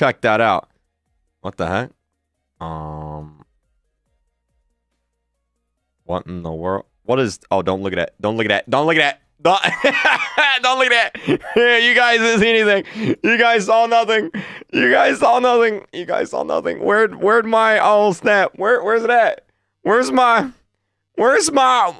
check that out. What the heck? Um, what in the world? What is? Oh, don't look at that! Don't look at that! Don't look at that! Don't, don't look at that! you guys didn't see anything. You guys saw nothing. You guys saw nothing. You guys saw nothing. Where where'd my oh snap? Where where's that? Where's my where's my